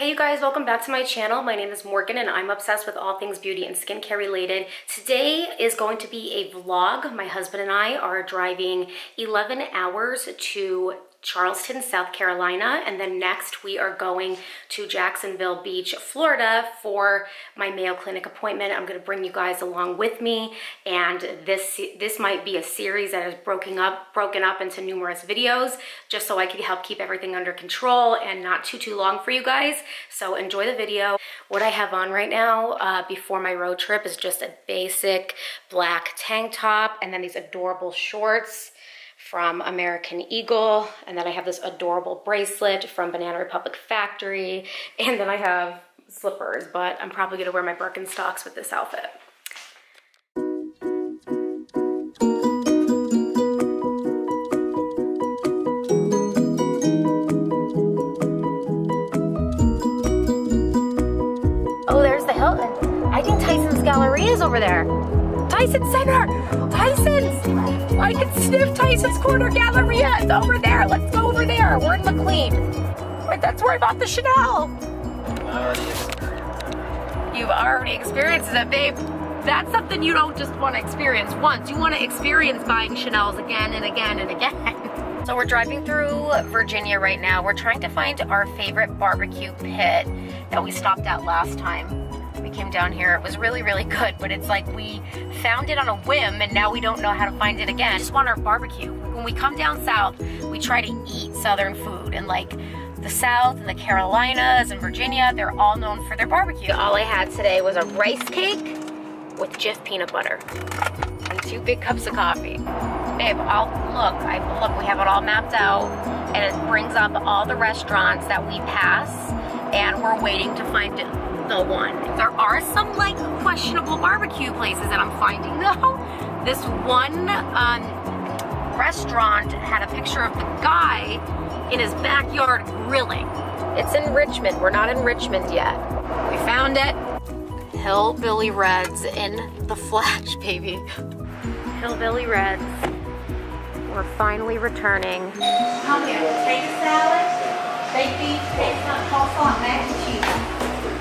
Hey you guys, welcome back to my channel. My name is Morgan and I'm obsessed with all things beauty and skincare related. Today is going to be a vlog. My husband and I are driving 11 hours to Charleston, South Carolina. And then next we are going to Jacksonville Beach, Florida for my Mayo Clinic appointment. I'm gonna bring you guys along with me. And this, this might be a series that is broken up, broken up into numerous videos just so I can help keep everything under control and not too, too long for you guys. So enjoy the video. What I have on right now uh, before my road trip is just a basic black tank top and then these adorable shorts from American Eagle. And then I have this adorable bracelet from Banana Republic Factory. And then I have slippers, but I'm probably gonna wear my Birkenstocks with this outfit. Oh, there's the Hilton. I think Tyson's Galleria is over there. Tyson Center! Tyson's! I can sniff Tyson's Corner Galleria. It's over there. Let's go over there. We're in McLean. Wait, that's where I bought the Chanel. You've already experienced it, babe. That's something you don't just want to experience once. You want to experience buying Chanel's again and again and again. So we're driving through Virginia right now. We're trying to find our favorite barbecue pit that we stopped at last time we came down here. It was really, really good, but it's like we found it on a whim and now we don't know how to find it again. We just want our barbecue. When we come down south, we try to eat Southern food and like the South and the Carolinas and Virginia, they're all known for their barbecue. All I had today was a rice cake with Jif peanut butter and two big cups of coffee. Babe, I'll look, I look, we have it all mapped out and it brings up all the restaurants that we pass and we're waiting to find the one. There are some like questionable barbecue places that I'm finding though. This one um, restaurant had a picture of the guy in his backyard grilling. It's in Richmond. We're not in Richmond yet. We found it. Hillbilly Reds in the flash, baby. Hillbilly Reds. We're finally returning. Come here, potato salad, baked beans, hazelnut coleslaw, and mac and cheese.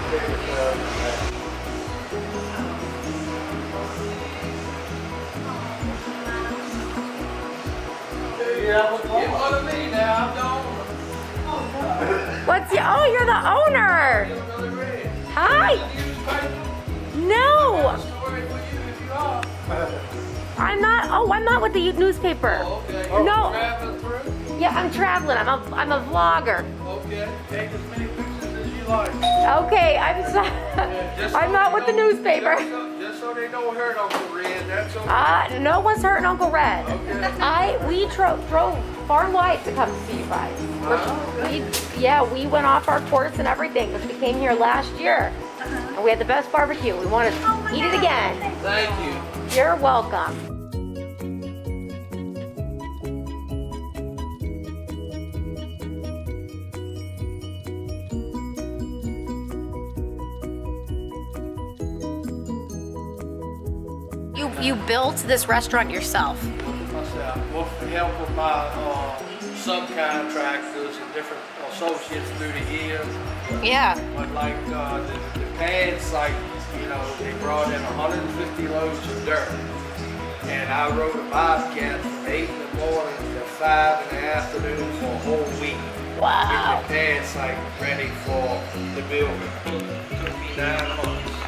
What's your, oh, you're the owner. Hi. No. I'm not, oh, I'm not with the newspaper. No. Yeah, I'm traveling. I'm a, I'm a vlogger. Okay, take as many pictures as you like. Okay, I'm sorry. Just so I'm not they with the newspaper. Just so, just so they don't hurt Uncle Red, that's okay. Uh, no one's hurting Uncle Red. Okay. I we tro- drove far and wide to come see you guys. Wow. We yeah, we went off our course and everything because we came here last year and we had the best barbecue. We want to eat it again. Thank you. You're welcome. You built this restaurant yourself. Myself, with the help of my uh, subcontractors and different associates through the years. Yeah. But like uh, the, the pad site, you know, they brought in 150 loads of dirt. And I rode a bobcat from 8 in the morning to 5 in the afternoon for a whole week. Wow. Get the pad site ready for the building. Took me nine months.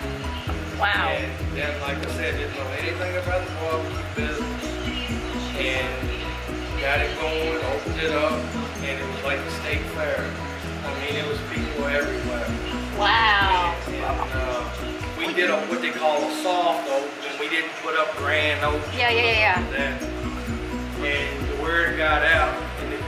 Wow. And then, like I said, didn't know anything about the barbecue business. And got it going, opened it up, and it was like a state fair. I mean, it was people everywhere. Wow. And, uh, we did a, what they call a soft open. We didn't put up grand open. Yeah, yeah, yeah. That. And the word got out,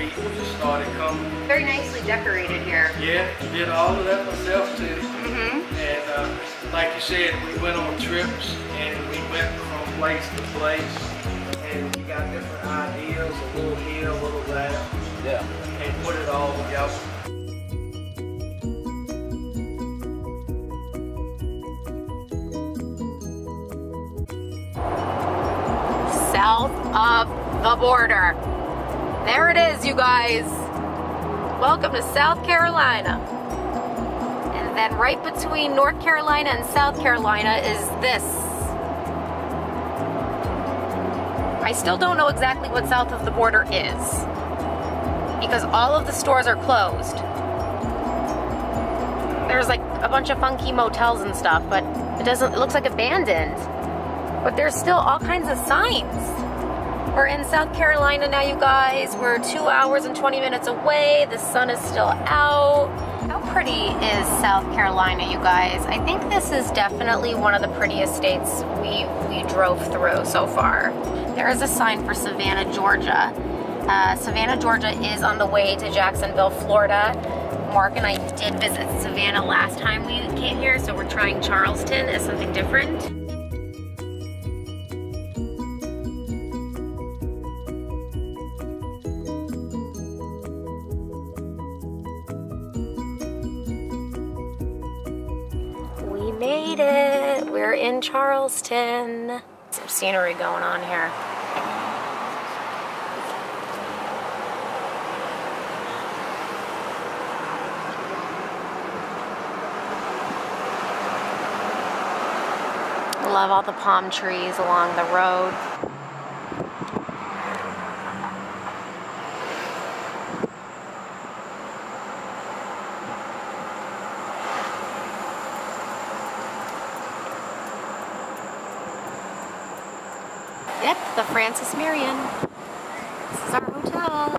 people just started coming. Very nicely decorated here. Yeah, did all of that myself too. Mm-hmm. And uh, like you said, we went on trips and we went from place to place. And we got different ideas, a little here, a little there. Yeah. And put it all together. South of the border. There it is, you guys. Welcome to South Carolina. And then right between North Carolina and South Carolina is this. I still don't know exactly what south of the border is because all of the stores are closed. There's like a bunch of funky motels and stuff, but it doesn't, it looks like abandoned. But there's still all kinds of signs. We're in South Carolina now, you guys. We're two hours and 20 minutes away. The sun is still out. How pretty is South Carolina, you guys? I think this is definitely one of the prettiest states we, we drove through so far. There is a sign for Savannah, Georgia. Uh, Savannah, Georgia is on the way to Jacksonville, Florida. Mark and I did visit Savannah last time we came here, so we're trying Charleston as something different. Made it. We're in Charleston. Some scenery going on here. Love all the palm trees along the road. Yep, the Francis Marion. This is our hotel.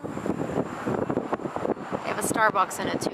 They have a Starbucks in it too.